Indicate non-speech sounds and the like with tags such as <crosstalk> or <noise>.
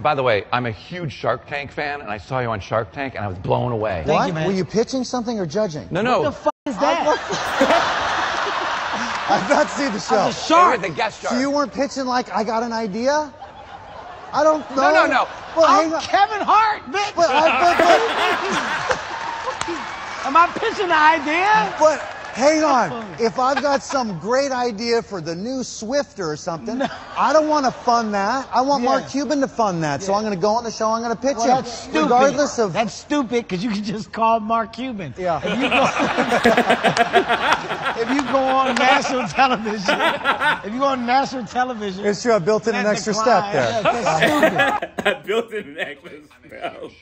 By the way, I'm a huge Shark Tank fan, and I saw you on Shark Tank, and I was blown away. Thank what? you, man. Were you pitching something or judging? No, no. What the fuck is that? I've not seen the show. I'm a shark. The guest shark. So you weren't pitching like I got an idea? I don't know. No, no, no. Well, I'm. Kevin Hart, bitch. But, I, <laughs> Am I pitching the idea? but, but hang on. If I've got some great idea for the new Swiffer or something, I don't want to fund that. I want Yeah. Mark Cuban to fund that. So I'm going to go on the show. I'm going to pitch Well, him, that's stupid. regardless of. That's stupid because you can just call Mark Cuban. Yeah. If you go, <laughs> if you go on national television, if you go on national television, It's true. I built in an extra decline. step there. Yeah, that's stupid. <laughs> I built in an extra spell.